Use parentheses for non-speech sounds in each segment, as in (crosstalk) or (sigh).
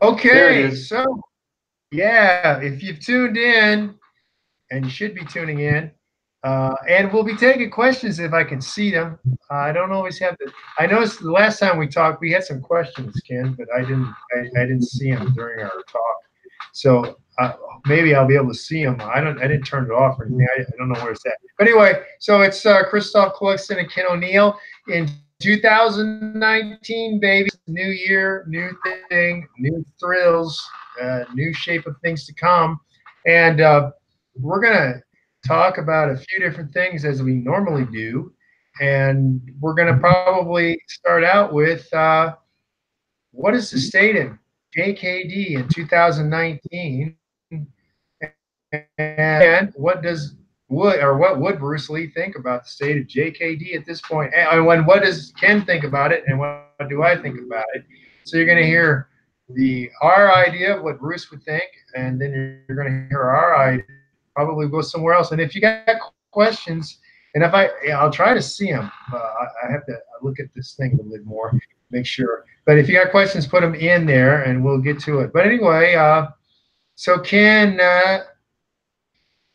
Okay, so yeah, if you've tuned in, and you should be tuning in, uh, and we'll be taking questions if I can see them. Uh, I don't always have the. I noticed the last time we talked, we had some questions, Ken, but I didn't. I, I didn't see them during our talk. So uh, maybe I'll be able to see them. I don't. I didn't turn it off or anything. I, I don't know where it's at. But anyway, so it's uh, Christophe Clugston and Ken O'Neill in 2019, baby. New year, new thing, new thrills, uh, new shape of things to come, and uh, we're gonna talk about a few different things as we normally do. And we're going to probably start out with uh, what is the state of JKD in 2019? And what does would or what would Bruce Lee think about the state of JKD at this point? And when what does Ken think about it, and what do I think about it? So you're going to hear the our idea of what Bruce would think, and then you're going to hear our idea probably go somewhere else. And if you got questions, and if I, I'll try to see them. Uh, I have to look at this thing a little more, make sure. But if you got questions, put them in there, and we'll get to it. But anyway, uh, so Ken, uh,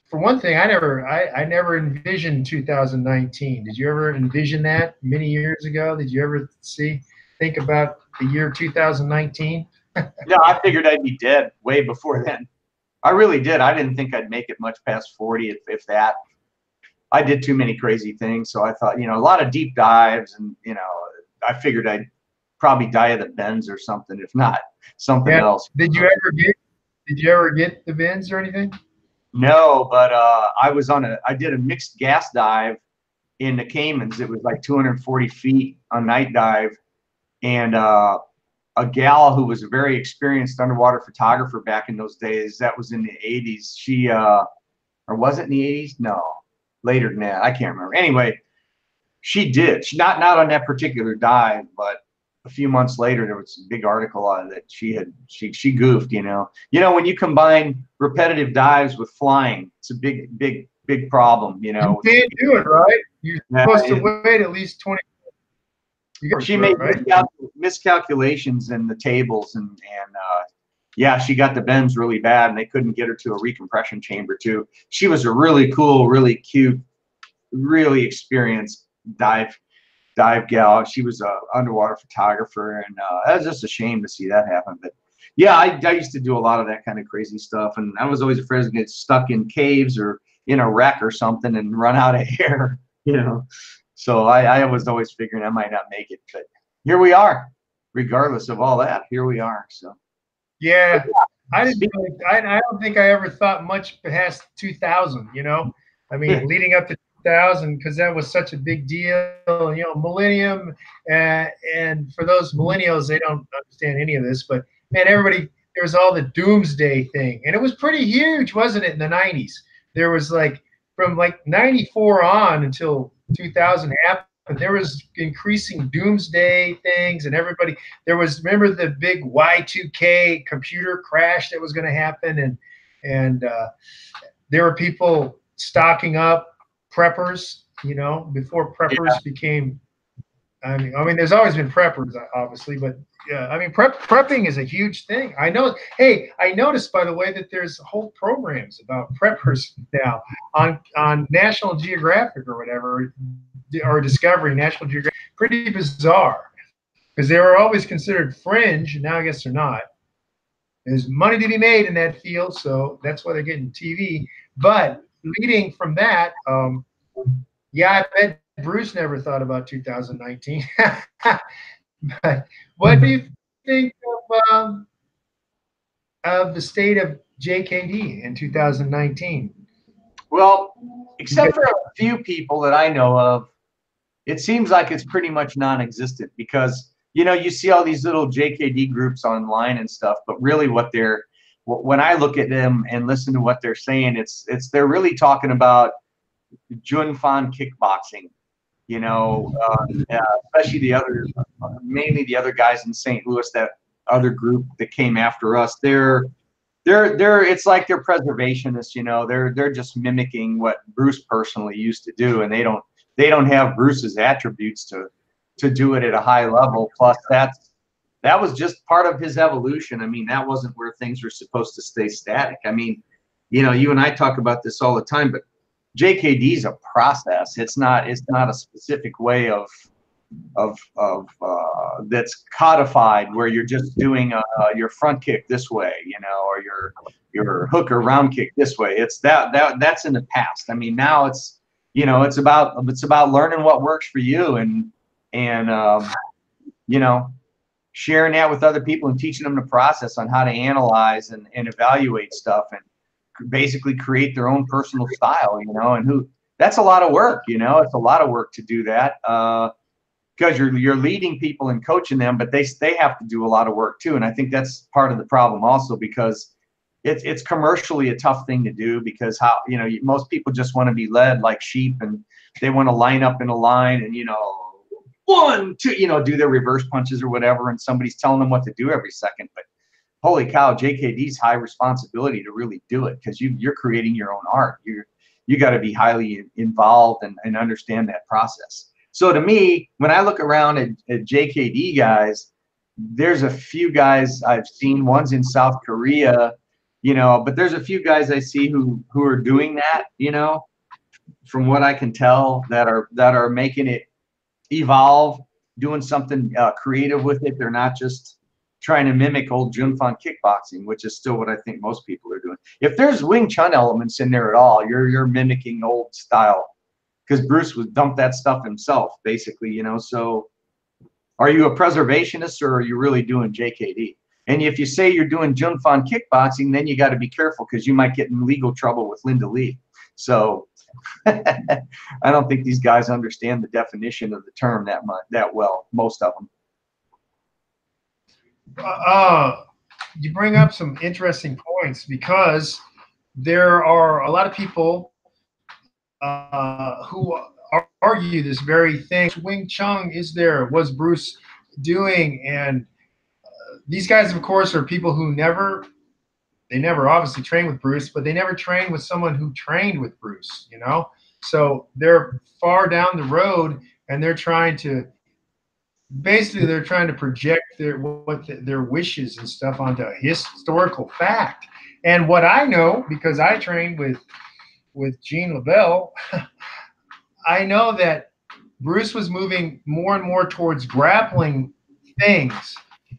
for one thing, I never, I, I never envisioned 2019. Did you ever envision that many years ago? Did you ever see, think about the year 2019? no, (laughs) I figured I'd be dead way before then. I really did. I didn't think I'd make it much past 40, if, if that. I did too many crazy things, so I thought, you know, a lot of deep dives, and you know, I figured I'd probably die of the bends or something, if not something yeah. else. Did you ever get? Did you ever get the bends or anything? No, but uh, I was on a. I did a mixed gas dive in the Caymans. It was like 240 feet on night dive, and uh, a gal who was a very experienced underwater photographer back in those days. That was in the 80s. She, uh, or was it in the 80s? No, later than that. I can't remember. Anyway, she did. She not not on that particular dive, but a few months later there was a big article on that she had she she goofed. You know, you know when you combine repetitive dives with flying, it's a big big big problem. You know, you can't do it right. You're supposed to wait at least 20 she made right? miscalculations in the tables and and uh, yeah, she got the bends really bad, and they couldn't get her to a recompression chamber too. She was a really cool, really cute, really experienced dive dive gal. She was a underwater photographer, and uh, it was just a shame to see that happen. But yeah, I, I used to do a lot of that kind of crazy stuff, and I was always afraid to get stuck in caves or in a wreck or something and run out of (laughs) air. You know, so I, I was always figuring I might not make it, but here we are. Regardless of all that, here we are. So yeah, I didn't. I, I don't think I ever thought much past 2000. You know, I mean, (laughs) leading up to 2000 because that was such a big deal. You know, millennium, uh, and for those millennials, they don't understand any of this. But man, everybody, there was all the doomsday thing, and it was pretty huge, wasn't it? In the 90s, there was like from like 94 on until 2000 happened, there was increasing doomsday things, and everybody there was remember the big Y2K computer crash that was going to happen, and and uh, there were people stocking up preppers, you know, before preppers yeah. became. I mean, I mean, there's always been preppers, obviously, but yeah, I mean, prep prepping is a huge thing. I know. Hey, I noticed by the way that there's whole programs about (laughs) preppers now on on National Geographic or whatever, or Discovery, National Geographic. Pretty bizarre because they were always considered fringe, and now I guess they're not. There's money to be made in that field, so that's why they're getting TV. But leading from that, um, yeah, I bet Bruce never thought about 2019. (laughs) but what do you think of um, of the state of JKD in 2019? Well, except for a few people that I know of, it seems like it's pretty much non-existent because you know you see all these little JKD groups online and stuff, but really what they're when I look at them and listen to what they're saying, it's it's they're really talking about Jun Fan kickboxing you know, uh, especially the other, mainly the other guys in St. Louis, that other group that came after us. They're, they're, they're. It's like they're preservationists. You know, they're they're just mimicking what Bruce personally used to do, and they don't they don't have Bruce's attributes to to do it at a high level. Plus, that's that was just part of his evolution. I mean, that wasn't where things were supposed to stay static. I mean, you know, you and I talk about this all the time, but JKD is a process. It's not. It's not a specific way of of of uh, that's codified where you're just doing uh, your front kick this way, you know, or your your hook or round kick this way. It's that that that's in the past. I mean, now it's you know it's about it's about learning what works for you and and um, you know sharing that with other people and teaching them the process on how to analyze and, and evaluate stuff and basically create their own personal style. You know, and who that's a lot of work. You know, it's a lot of work to do that. Uh, because you're you're leading people and coaching them, but they they have to do a lot of work too. And I think that's part of the problem also because it's it's commercially a tough thing to do because how you know most people just want to be led like sheep and they want to line up in a line and you know one two you know do their reverse punches or whatever and somebody's telling them what to do every second but holy cow jkd's high responsibility to really do it because you you're creating your own art you you got to be highly involved and, and understand that process so to me, when I look around at, at JKD guys, there's a few guys I've seen. One's in South Korea, you know, but there's a few guys I see who who are doing that, you know, from what I can tell, that are that are making it evolve, doing something uh, creative with it. They're not just trying to mimic old Jun Fan kickboxing, which is still what I think most people are doing. If there's Wing Chun elements in there at all, you're you're mimicking old style because Bruce was dumped that stuff himself, basically, you know. So, are you a preservationist or are you really doing JKD? And if you say you're doing Jun Fan kickboxing, then you got to be careful because you might get in legal trouble with Linda Lee. So, (laughs) I don't think these guys understand the definition of the term that much, that well. Most of them. Uh, you bring up some interesting points because there are a lot of people uh, who argue this very thing. Wing Chun is there? Was Bruce doing? And uh, these guys, of course, are people who never, they never obviously trained with Bruce, but they never trained with someone who trained with Bruce, you know? So they're far down the road and they're trying to, basically, they're trying to project their, what the, their wishes and stuff onto historical fact. And what I know, because I trained with with Gene LeBell, (laughs) I know that Bruce was moving more and more towards grappling things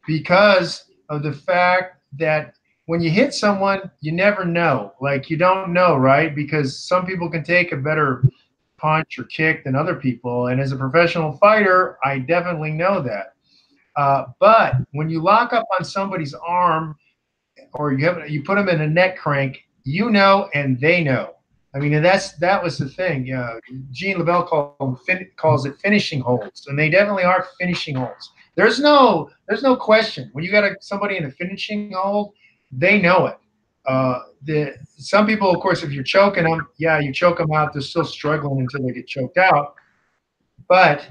because of the fact that when you hit someone, you never know. Like you don't know, right? Because some people can take a better punch or kick than other people. And as a professional fighter, I definitely know that. Uh, but when you lock up on somebody's arm or you have you put them in a neck crank, you know and they know. I mean, and that's that was the thing. Yeah, Gene call, fin, calls it finishing holds, and they definitely are finishing holds. There's no there's no question when you got a, somebody in a finishing hold, they know it. Uh, the some people, of course, if you're choking them, yeah, you choke them out. They're still struggling until they get choked out. But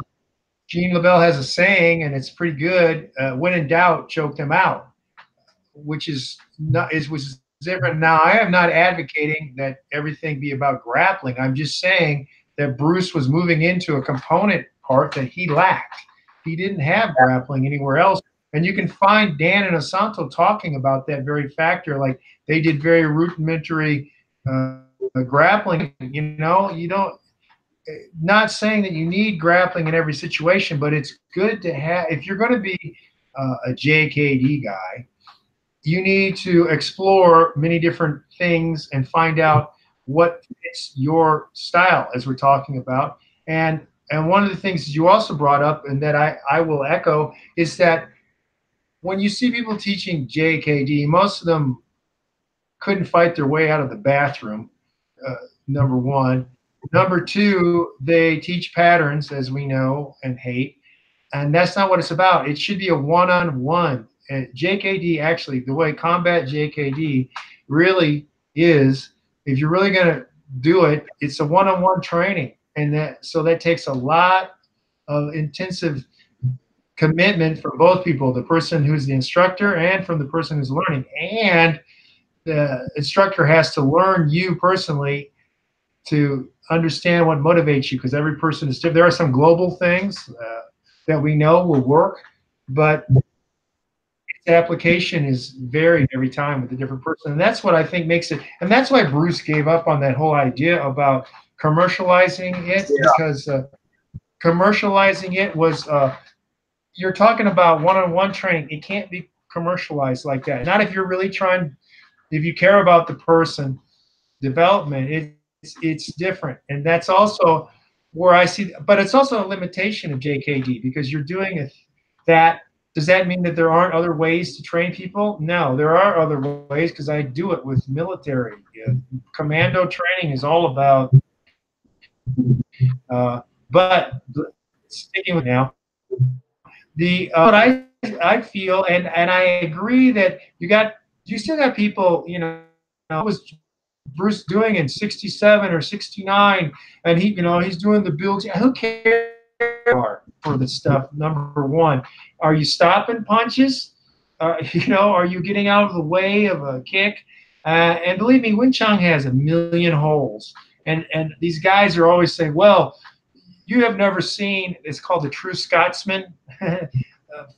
Gene LeBell has a saying, and it's pretty good. Uh, when in doubt, choke them out, which is not is is different. Now, I am not advocating that everything be about grappling. I'm just saying that Bruce was moving into a component part that he lacked. He didn't have grappling anywhere else. And you can find Dan Inosanto talking about that very factor. Like they did very rudimentary uh, grappling. You know, you don't. Not saying that you need grappling in every situation, but it's good to have. If you're going to be uh, a JKD guy, you need to explore many different things and find out what fits your style as we're talking about and and one of the things you also brought up and that I, I will echo is that when you see people teaching JKD, most of them couldn't fight their way out of the bathroom, uh, number one. Number two, they teach patterns, as we know and hate, and that's not what it's about. It should be a one on one and JKD actually, the way combat JKD really is, if you're really going to do it, it's a one-on-one training, and that so that takes a lot of intensive commitment from both people, the person who's the instructor and from the person who's learning, and the instructor has to learn you personally to understand what motivates you because every person is different. There are some global things uh, that we know will work, but its application is varied every time with a different person. And that's what I think makes it, and that's why Bruce gave up on that whole idea about commercializing it yeah. because uh, commercializing it was, uh, you're talking about one-on-one training. It can't be commercialized like that. Not if you're really trying, if you care about the person development, it's, it's different. And that's also where I see, but it's also a limitation of JKD because you're doing it that does that mean that there aren't other ways to train people? No, there are other ways because I do it with military. Yeah. Commando training is all about. Uh, but sticking with now, the uh, what I I feel and and I agree that you got you still got people you know what was Bruce doing in 67 or 69 and he you know he's doing the builds who cares for the stuff. Number one, are you stopping punches? Uh, (laughs) you know, are you getting out of the way of a kick? Uh, and believe me, Wing Chun has a million holes. And and these guys are always saying, well, you have never seen. It's called the true Scotsman, (laughs) uh,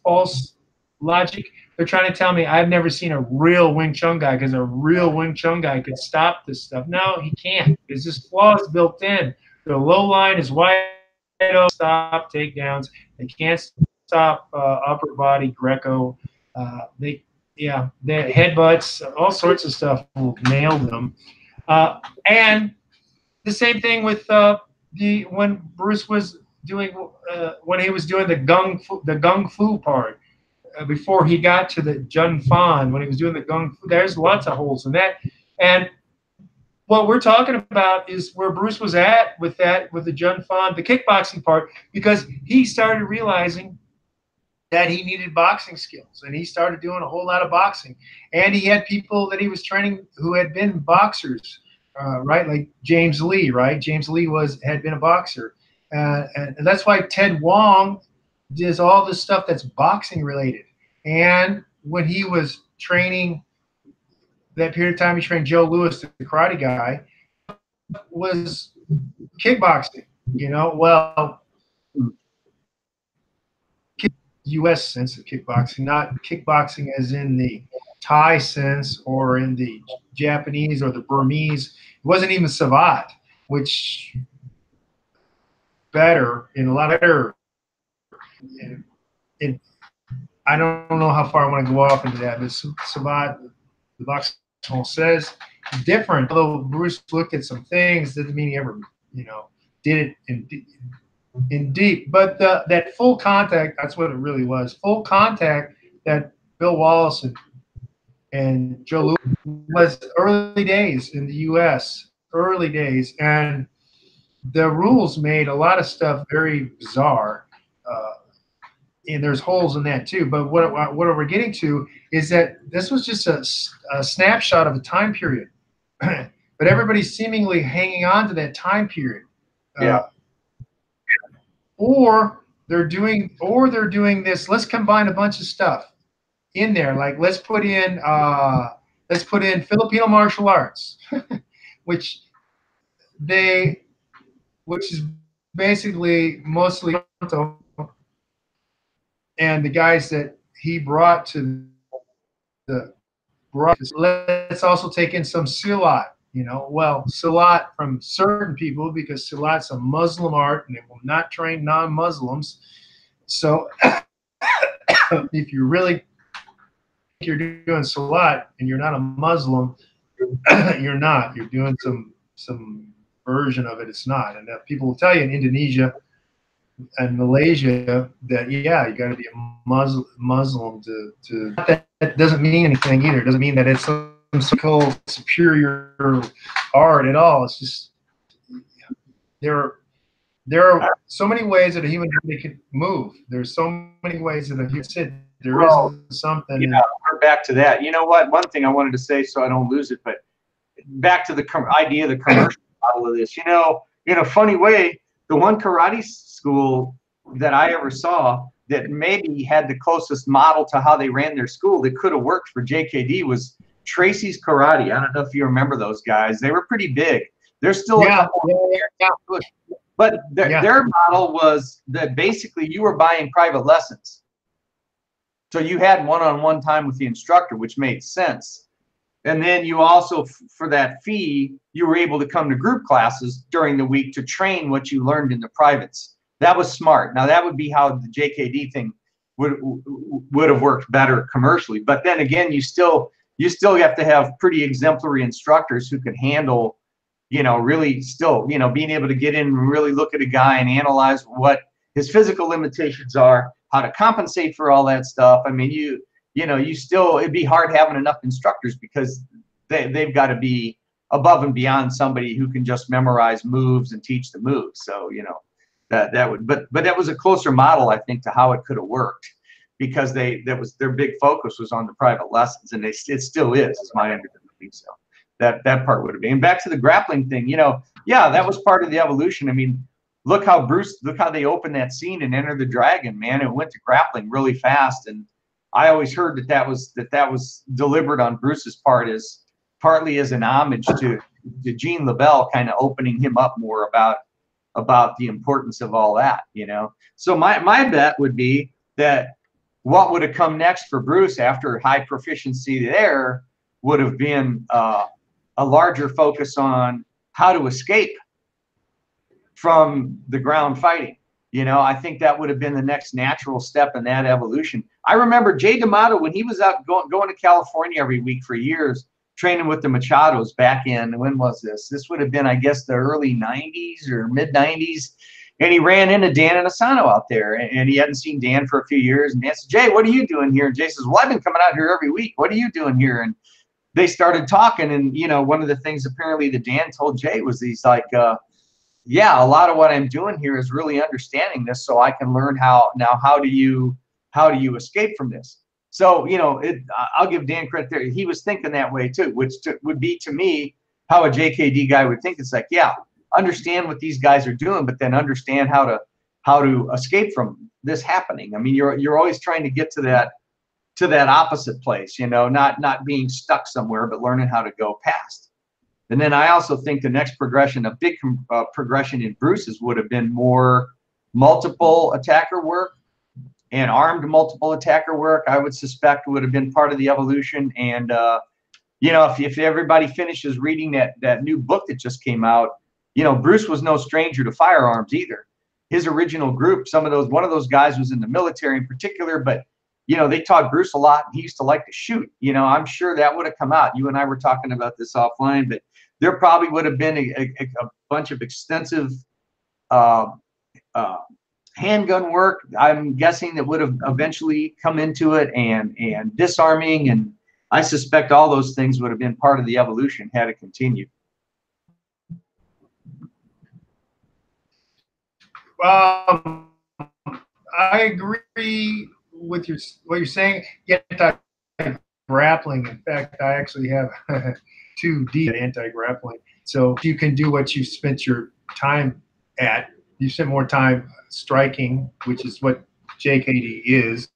false logic. They're trying to tell me I've never seen a real Wing Chun guy because a real Wing Chun guy could stop this stuff. No, he can't. Because this flaw is built in. The low line is wide stop takedowns. They can't stop uh, upper body Greco. Uh, they, yeah, the headbutts, all sorts of stuff will nail them. Uh, and the same thing with uh, the when Bruce was doing uh, when he was doing the gung fu, the gung fu part uh, before he got to the Jun Fan when he was doing the gung fu. There's lots of holes in that, and what we're talking about is where Bruce was at with that, with the Jun Fan, the kickboxing part, because he started realizing that he needed boxing skills and he started doing a whole lot of boxing. And he had people that he was training who had been boxers, uh, right? Like James Lee, right? James Lee was had been a boxer. Uh, and, that's why Ted Wong does all this stuff that's boxing related. And when he was training that period of time he trained Joe Lewis, the karate guy, was kickboxing. You know, well, U.S. sense of kickboxing, not kickboxing as in the Thai sense or in the Japanese or the Burmese. It wasn't even Savate, which better in a lot of better. In, I don't know how far I want to go off into that, but Savate, the box says different. Although Bruce looked at some things, doesn't mean he ever, you know, did it in in deep. But the, that full contact, that's what it really was. Full contact that Bill Wallace and, and Joe Lewis was early days in the U.S. Early days, and the rules made a lot of stuff very bizarre. Uh, and there's holes in that too. But what what we're getting to is that this was just a, a snapshot of a time period, (clears throat) but everybody's seemingly hanging on to that time period. Uh, yeah. Uh, or they're doing, or they're doing this. Let's combine a bunch of stuff in there. Like let's put in, uh, let's put in Filipino martial arts, (laughs) which they, which is basically mostly and the guys that he brought to the brought. Let's also take in some silat. You know, well, silat from certain people because silat's a Muslim art and it will not train non-Muslims. So (coughs) if you really you're doing silat and you're not a Muslim, (clears throat) you're not. You're doing some some version of it. It's not. And uh, people will tell you in Indonesia, and Malaysia that yeah, you got to be a Muslim Muslim to to. That, doesn't mean anything either. It doesn't mean that it's some so superior art at all. It's just there are there are so many ways that a human being can move. There's so many ways that a human sit. There well, is something. Yeah, we're back to that. You know what? One thing I wanted to say so I don't lose it, but back to the idea of the commercial (coughs) model of this. You know, in a funny way, the one karate school that I ever saw that maybe had the closest model to how they ran their school that could have worked for JKD was Tracy's Karate. I don't know if you remember those guys. They were pretty big. They're still yeah, yeah, yeah. but their, yeah. their model was that basically you were buying private lessons. So you had one-on-one time with the instructor, which made sense. And then you also, for that fee, you were able to come to group classes during the week to train what you learned in the privates. That was smart. Now that would be how the JKD thing would would have worked better commercially. But then again, you still you still have to have pretty exemplary instructors who can handle, you know, really still, you know, being able to get in and really look at a guy and analyze what his physical limitations are, how to compensate for all that stuff. I mean, you you know, you still it'd be hard having enough instructors because they they've got to be above and beyond somebody who can just memorize moves and teach the moves. So, you know, that that would but but that was a closer model, I think, to how it could have worked because they that was their big focus was on the private lessons and they it still is, is my understanding. So that that part would have been. And back to the grappling thing, you know, yeah, that was part of the evolution. I mean, look how Bruce, look how they opened that scene and Enter the Dragon, man. It went to grappling really fast, and I always heard that that was that that was deliberate on Bruce's part as partly as an homage to to Gene LeBell, kind of opening him up more about about the importance of all that, you know. So my my bet would be that what would have come next for Bruce after high proficiency there would have been uh, a larger focus on how to escape from the ground fighting. You know, I think that would have been the next natural step in that evolution. I remember Jay D'Amato when he was out going, going to California every week for years, training with the Machados back in, when was this? This would have been, I guess, the early 90s or mid 90s. And he ran into Dan Inosanto out there, and he hadn't seen Dan for a few years. And Dan said, Jay, what are you doing here? And Jay says, Well, I've been coming out here every week. What are you doing here? And they started talking. And, you know, one of the things apparently that Dan told Jay was he's like, uh, yeah, a lot of what I'm doing here is really understanding this so I can learn how now how do you how do you escape from this? So, you know, it, I'll give Dan credit there. He was thinking that way too, which to, would be to me how a JKD guy would think. It's like, yeah, understand what these guys are doing, but then understand how to how to escape from this happening. I mean, you're you're always trying to get to that to that opposite place, you know, not not being stuck somewhere, but learning how to go past. And then I also think the next progression, a big uh, progression in Bruce's would have been more multiple attacker work and armed multiple attacker work. I would suspect would have been part of the evolution. And uh, you know, if, if everybody finishes reading that that new book that just came out, you know, Bruce was no stranger to firearms either. His original group, some of those, one of those guys was in the military in particular, but you know, they taught Bruce a lot. He used to like to shoot. You know, I'm sure that would have come out. You and I were talking about this offline, but there probably would have been a, a, a bunch of extensive uh, uh, handgun work. I'm guessing that would have eventually come into it, and and disarming, and I suspect all those things would have been part of the evolution had it continued. Um, I agree with your what you're saying. Yet grappling. In fact, I actually have (laughs) too deep anti-grappling. So you can do what you spent your time at. You spent more time striking, which is what JKD is,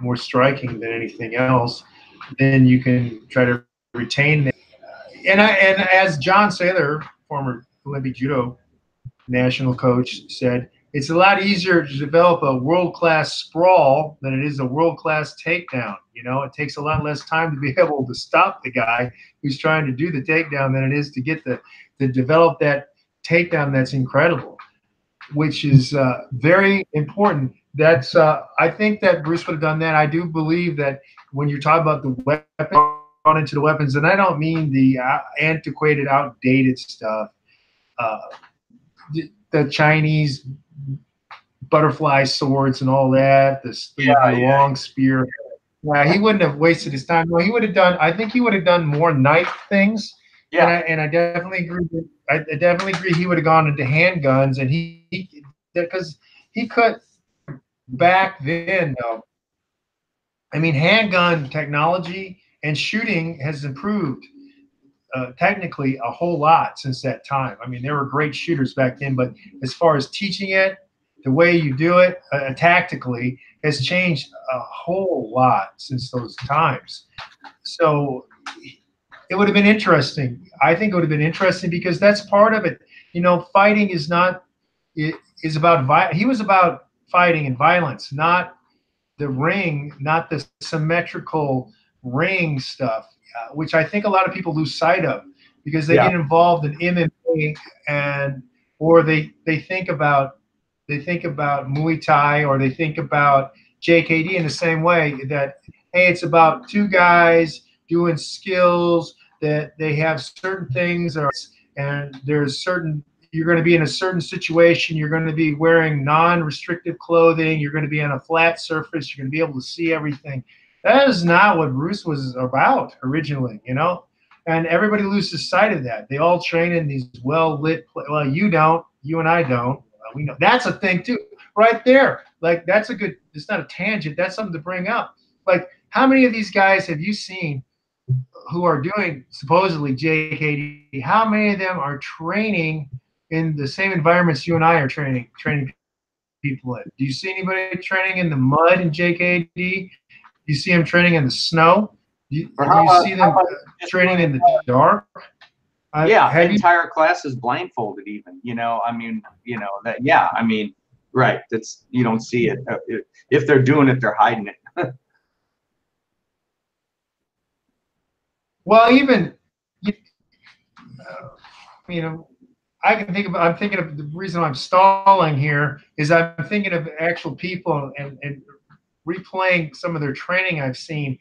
more striking than anything else. Then you can try to retain that. And I, and as John Saylor, former Olympic judo national coach, said, it's a lot easier to develop a world class sprawl than it is a world class takedown. You know, it takes a lot less time to be (laughs) able to stop the guy who's trying to do the takedown than it is to get the to develop that takedown that's incredible, which is uh, very important. That's uh, I think that Bruce would have done that. I do believe that when you're talking about the weapon into the weapons, and I don't mean the uh, antiquated, outdated stuff. Uh, the Chinese butterfly swords and all that. The, yeah, the yeah. long spear. Yeah, he wouldn't have wasted his time. No, he would have done. I think he would have done more knife things. Yeah, and I, and I definitely agree. With, I, I definitely agree. He would have gone into handguns, and he because he, he could back then. Though, I mean, handgun technology and shooting has improved uh, technically a whole lot since that time. I mean, there were great shooters back then, but as far as teaching it the way you do it uh, tactically has changed a whole lot since those times. So it would have been interesting. I think it would have been interesting because that's part of it. You know, fighting is not it is about vi- he was about fighting and violence, not the ring, not the symmetrical ring stuff, uh, which I think a lot of people lose sight of because they yeah. get involved in MMA and or they they think about they think about Muay Thai or they think about JKD in the same way that hey, it's about two guys doing skills that they have certain things or and there's certain you're going to be in a certain situation you're going to be wearing non-restrictive clothing you're going to be on a flat surface you're going to be able to see everything. That is not what bruce was about originally you know? And everybody loses sight of that. They all train in these well lit well you don't you and i don't we know that's a thing too right there like that's a good it's not a tangent that's something to bring up like how many of these guys have you seen who are doing supposedly JKD, how many of them are training in the same environments you and I are training training people in? Do you see anybody training in the mud in JKD? Do you see them training in the snow? Do you, do you see them training in the dark? Yeah, have entire you, classes blindfolded. Even you know, I mean, you know that. Yeah, I mean, right. That's you don't see it. Uh, if they're doing it, they're hiding it. (laughs) Well, even you, uh, you know, I can think of. I'm thinking of the reason I'm stalling here is I'm thinking of actual people and, and replaying some of their training I've seen,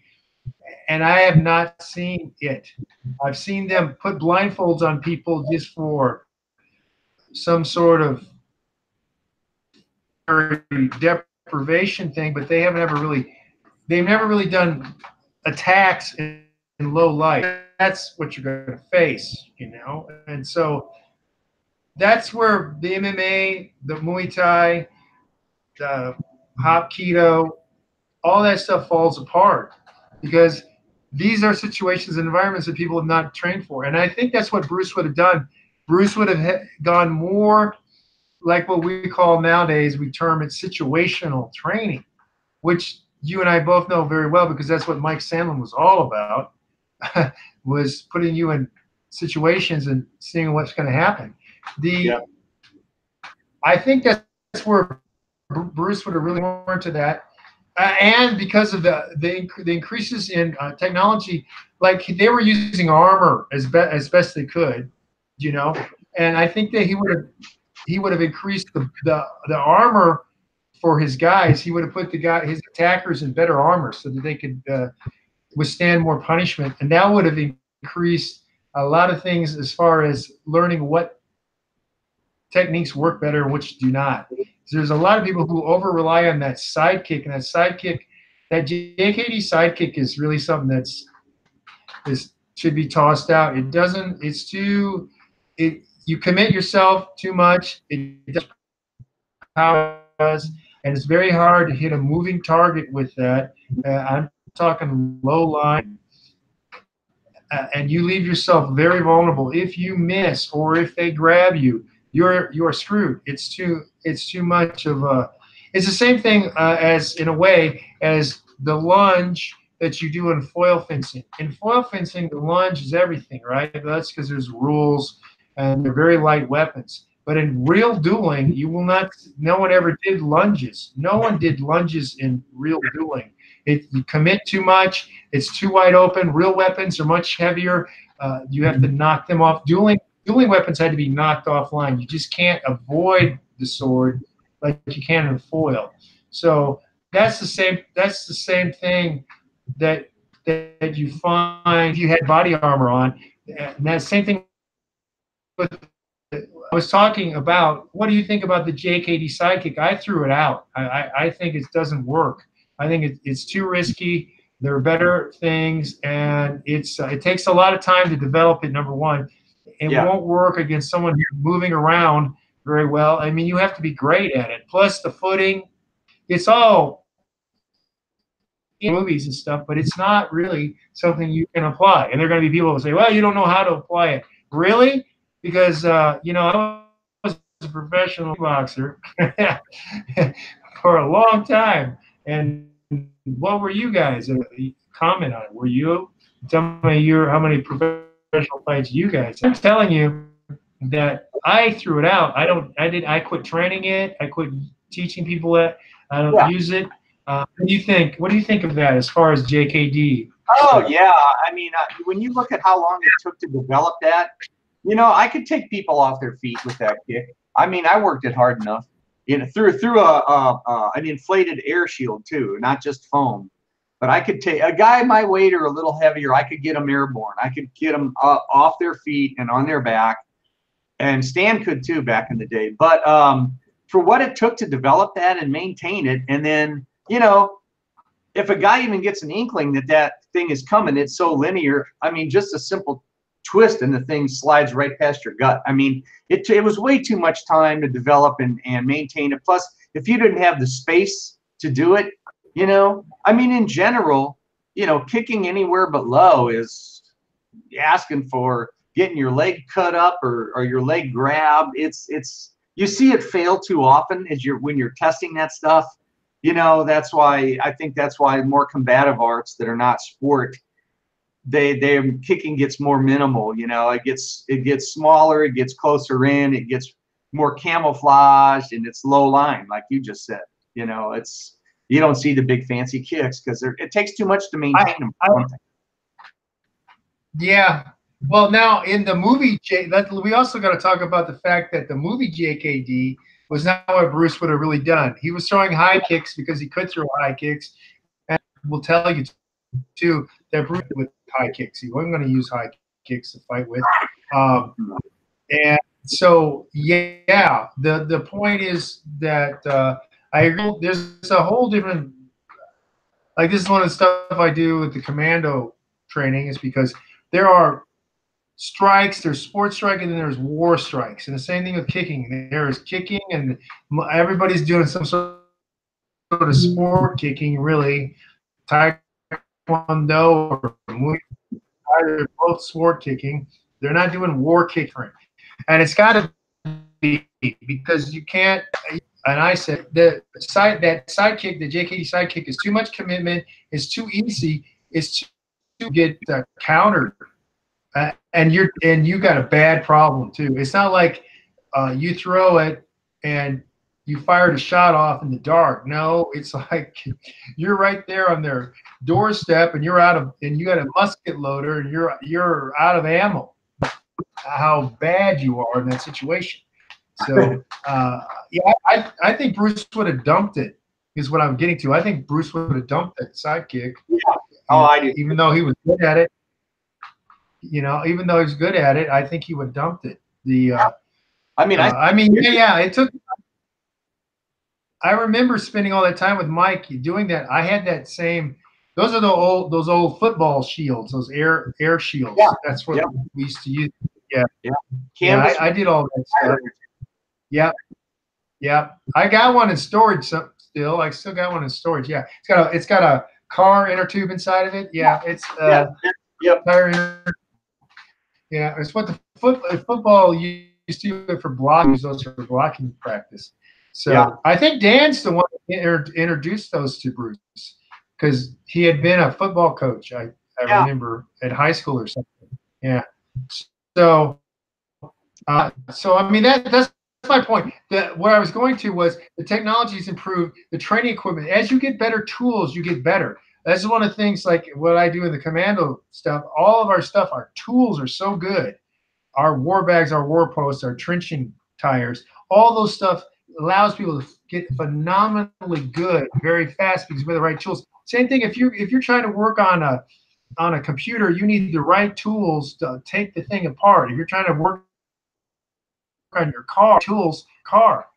and I have not seen it. I've seen them put blindfolds on people just for some sort of deprivation thing, but they haven't ever really. They've never really done attacks. In, in low light. That's what you're going to face, you know? And so that's where the MMA, the Muay Thai, the Hapkido, all that stuff falls apart because these are situations and environments that people have not trained for. And I think that's what Bruce would have done. Bruce would have gone more like what we call nowadays, we term it situational training, which you and I both know very well because that's what Mike Sandlin was all about. (laughs) was putting you in situations and seeing what's going to happen. The yeah. I think that's where Bruce would have really into that. Uh, and because of the the, the increases in uh, technology, like they were using armor as be, as best they could, you know. And I think that he would have he would have increased the, the the armor for his guys. He would have put the guy his attackers in better armor so that they could uh, withstand more punishment. And that would have increased a lot of things as far as learning what techniques work better and which do not. There's a lot of people who over rely on that sidekick, and that sidekick, that JKD sidekick is really something that's is should be tossed out. It doesn't. It's too. It you commit yourself too much. It does, and it's very hard to hit a moving target with that. Uh, I'm talking low line, uh, and you leave yourself very vulnerable. If you miss or if they grab you, you're you're screwed. It's too it's too much of a. It's the same thing uh, as in a way as the lunge that you do in foil fencing. In foil fencing, the lunge is everything, right? That's because there's rules and they're very light weapons. But in real dueling, you will not. No one ever did lunges. No one did lunges in real dueling. It, you commit too much. It's too wide open. Real weapons are much heavier. Uh, you have to knock them off. Dueling dueling weapons had to be knocked offline. You just can't avoid the sword like you can in foil. So that's the same. That's the same thing that that you find if you had body armor on. And that same thing with I was talking about what do you think about the JKD sidekick? I threw it out. I, I, I think it doesn't work. I think it, it's too risky. There are better things, and it's uh, it takes a lot of time to develop it. Number one, it yeah. won't work against someone who's moving around very well. I mean, you have to be great at it. Plus, the footing, it's all in movies and stuff, but it's not really something you can apply. And there are going to be people who say, "Well, you don't know how to apply it." Really? Because uh, you know, I was a professional boxer (laughs) for a long time and what were you guys? Uh, comment on it. Were you? Tell me your how many professional fights you guys. I'm telling you that I threw it out. I don't. I did. I quit training it. I quit teaching people it. I don't yeah. use it. Uh, what do you think? What do you think of that as far as JKD? Oh yeah, I mean, uh, when you look at how long it took to develop that, you know, I could take people off their feet with that kick. I mean, I worked it hard enough. You know, through through a, a, a an inflated air shield too, not just foam. But I could take a guy my weight or a little heavier. I could get them airborne. I could get them uh, off their feet and on their back, and Stan could too back in the day. But um, for what it took to develop that and maintain it, and then you know, if a guy even gets an inkling that that thing is coming, it's so linear. I mean, just a simple twist and the thing slides right past your gut. I mean, it, it was way too much time to develop and, and maintain it. Plus, if you didn't have the space to do it, you know, I mean, in general, you know, kicking anywhere but low is asking for getting your leg cut up or, or your leg grabbed. It's, it's, you see it fail too often as you're, when you're testing that stuff. You know, that's why I think that's why more combative arts that are not sport they their kicking gets more minimal. You know, it gets it gets smaller, it gets closer in, it gets more camouflaged, and it's low line, like you just said. You know, it's you don't see the big fancy kicks because it takes too much to maintain I, them. I, yeah. Well, now in the movie, J, we also got to talk about the fact that the movie JKD was not what Bruce would have really done. He was throwing high kicks because he could throw high kicks, and we'll tell you too that Bruce with high kicks. He wasn't going to use high kicks to fight with. Um, and so, yeah, the the point is that uh, I agree. There's a whole different. Like this is one of the stuff I do with the commando training is because there are strikes, there's sports strike, and then there's war strikes. And the same thing with kicking. There's kicking, and everybody's doing some sort of sport kicking, really. Taekwondo or Muay they're both sport kicking. They're not doing war kicking. And it's got to be because you can't. And I said the side that side kick, the JKD side kick, is too much commitment. It's too easy. It's to get uh, countered, uh, and you're and you got a bad problem too. It's not like uh, you throw it and you fired a shot off in the dark. No, it's (laughs) like you're right there on their doorstep and you're out of and you got a musket loader and you're you're out of ammo. How bad you are in that situation. So uh, yeah, I, I think Bruce would have dumped it. Is what I'm getting to. I think Bruce would have dumped that sidekick. Yeah. Oh, I do. Even though he was good at it, you know, even though he's good at it, I think he would have dumped it. The uh, I mean, I, uh, I mean, yeah, yeah, it took I remember spending all that time with Mike doing that. I had that same. Those are the old those old football shields, those air air shields. Yeah. That's what yeah. we used to use. Yeah, yeah. yeah I, I, did all that stuff. Yeah, yeah. I got one in storage still. I still got one in storage. Yeah, it's got a it's got a car inner tube inside of it. Yeah, it's uh, yeah. Yep. Yeah, it's what the foot, football used to do for blocking. Those for blocking practice. So yeah. I think Dan's the one that introduced those to Bruce because he had been a football coach. I, I yeah. remember at high school or something. Yeah. So, uh, so I mean that that's my point. That where I was going to was the technology's improved, the training equipment. As you get better tools, you get better. That's one of the things like what I do in the commando stuff. All of our stuff, our tools are so good. Our war bags, our war posts, our trenching tires, all those stuff allows people to get phenomenally good very fast because we have the right tools. Same thing if you if you're trying to work on a on a computer, you need the right tools to take the thing apart. If you're trying to work on your car, tools, car.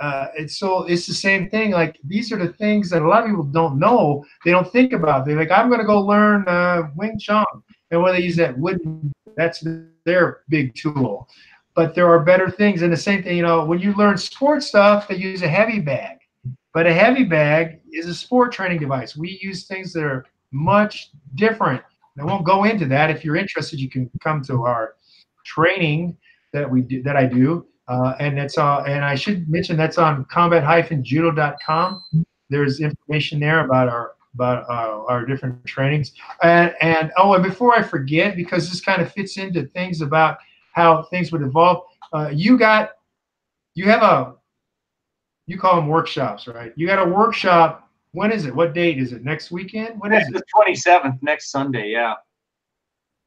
Uh, it's so it's the same thing. Like these are the things that a lot of people don't know. They don't think about. They're like, I'm going to go learn uh, Wing Chun, and when they use that wooden, that's their big tool but there are better things. And the same thing, you know, when you learn sports stuff, they use a heavy bag. But a heavy bag is a sport training device. We use things that are much different. I won't go into that. If you're interested, you can come to our training that we do, that I do, uh, and that's uh, and I should mention that's on combat-judo.com. There's information there about our about uh, our different trainings. And and oh, and before I forget, because this kind of fits into things about how things would evolve. Uh, you got, you have a, you call them workshops, right? You got a workshop when is it? What date is it? Next weekend? When is it? The twenty seventh, next Sunday. Yeah.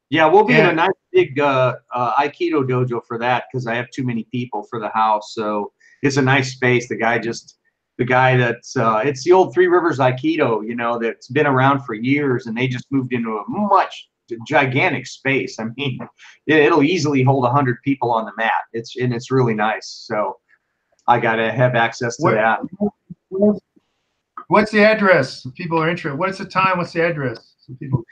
Yeah, we'll be yeah. in a nice big uh, uh, Aikido dojo for that because I have too many people for the house. So it's a nice space. The guy just, the guy that's, uh, it's the old Three Rivers Aikido, you know, that's been around for years, and they just moved into a much gigantic space. I mean, it, will easily hold hundred people on the mat. It's and it's really nice. So I got to have access to what, that. What's the address? People are interested. What's the time? What's the address? So people.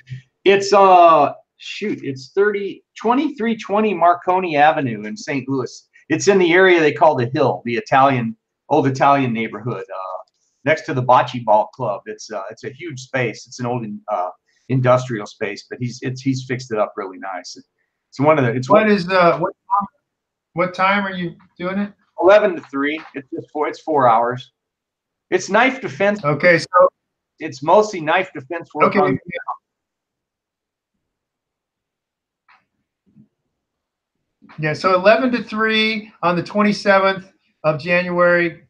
It's uh shoot, it's 30 2320 Marconi Avenue in St. Louis. It's in the area they call the Hill, the Italian old Italian neighborhood, uh, next to the Bocce Ball Club. It's uh, it's a huge space. It's an old uh, industrial space, but he's it's he's fixed it up really nice. It's one of the. It's what is uh what what time are you doing it? Eleven to three. It's just four. It's four hours. It's knife defense. Okay, so it's mostly knife defense work. Okay. Yeah, so 11 to 3 on the 27th of January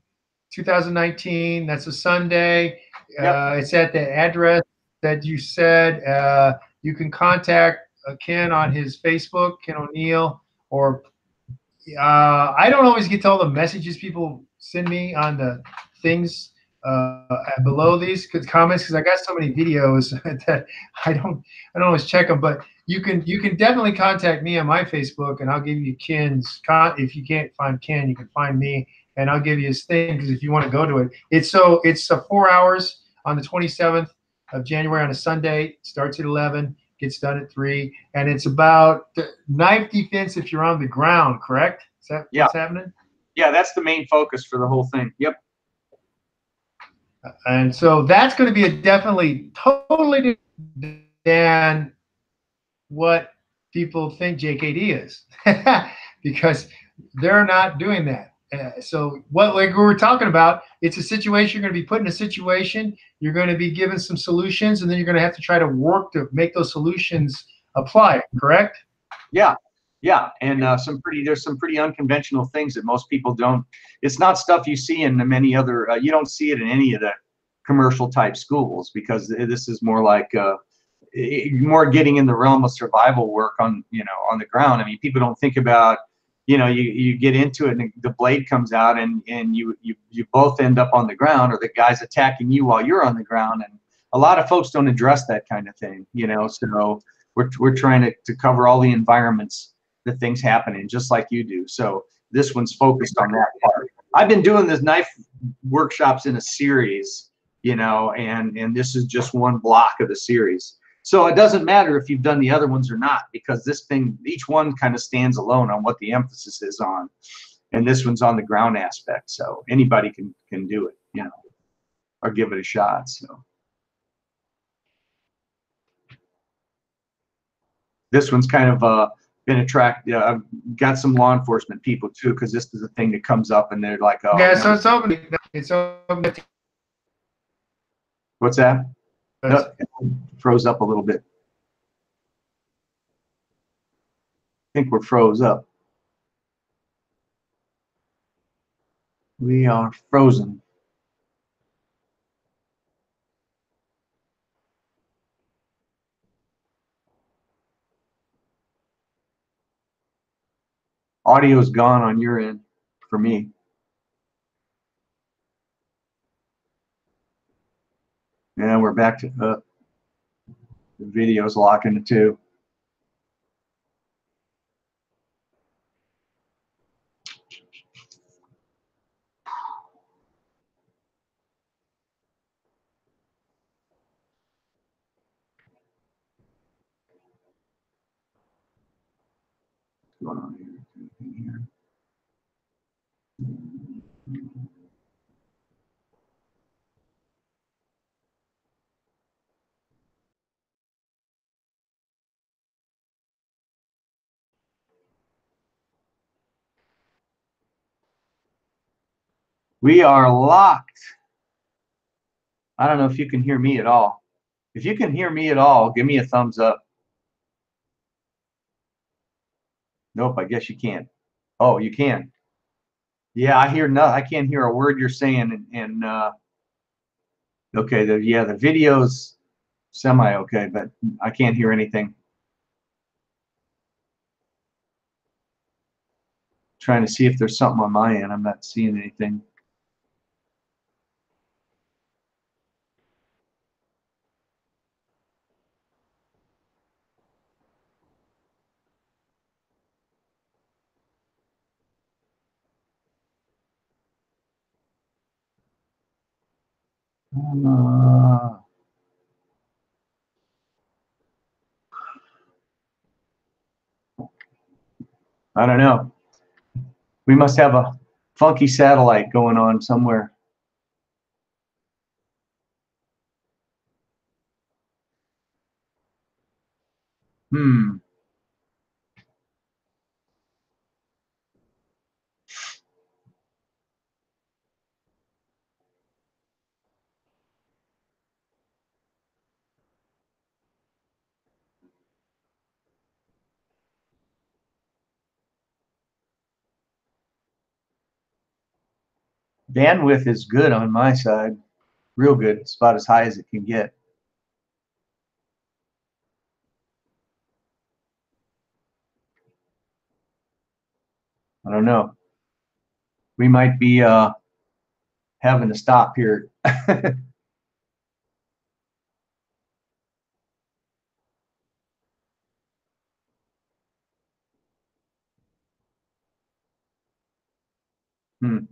2019. That's a Sunday. Yep. Uh, it's at the address that you said. Uh, you can contact uh, Ken on his Facebook, Ken O'Neill, or uh, I don't always get to all the messages people send me on the things uh, below these comments because I got so many videos (laughs) that I don't I don't always check them. But you can you can definitely contact me on my Facebook and I'll give you Ken's con. If you can't find Ken, you can find me and I'll give you his thing because if you want to go to it, it's so it's a four hours on the 27th of January on a Sunday. Starts at 11, gets done at three, and it's about knife defense if you're on the ground. Correct? Is that yeah. what's happening? Yeah, that's the main focus for the whole thing. Yep. And so that's going to be a definitely totally different than what people think JKD is (laughs) because they're not doing that. Uh, so what like we were talking about, it's a situation you're going to be put in a situation. You're going to be given some solutions, and then you're going to have to try to work to make those solutions apply. Correct? Yeah, yeah, and uh, some pretty there's some pretty unconventional things that most people don't. It's not stuff you see in many other. Uh, you don't see it in any of the commercial type schools because this is more like uh, more getting in the realm of survival work on you know on the ground. I mean, people don't think about you know you, you get into it and the blade comes out and and you you you both end up on the ground or the guy's attacking you while you're on the ground and a lot of folks don't address that kind of thing you know so we're, we're trying to, to cover all the environments that things happen in, just like you do. So this one's focused on that part. I've been doing this knife workshops in a series, you know, and and this is just one block of the series. So it doesn't matter if you've done the other ones or not, because this thing, each one kind of stands alone on what the emphasis is on, and this one's on the ground aspect. So anybody can can do it, you know, or give it a shot. So. This one's kind of uh, been attracted. Uh, I've got some law enforcement people too, because this is a thing that comes up, and they're like, "Oh, yeah." So it's open. It's open. What's that? No, froze up a little bit. I think we're froze up. We are frozen. Audio's gone on your end for me. Yeah, we're back to uh, the video's locking the two. Here. We are locked. I don't know if you can hear me at all. If you can hear me at all, give me a thumbs up. Nope, I guess you can't. Oh, you can. Yeah, I hear no. I can't hear a word you're saying, and, and uh, Okay, the yeah, the video's semi okay, but I can't hear anything. Trying to see if there's something on my end. I'm not seeing anything. Uh, I don't know. We must have a funky satellite going on somewhere. Hmm. Bandwidth is good on my side. Real good. It's about as high as it can get. I don't know. We might be uh, having to stop here. (laughs) hmm.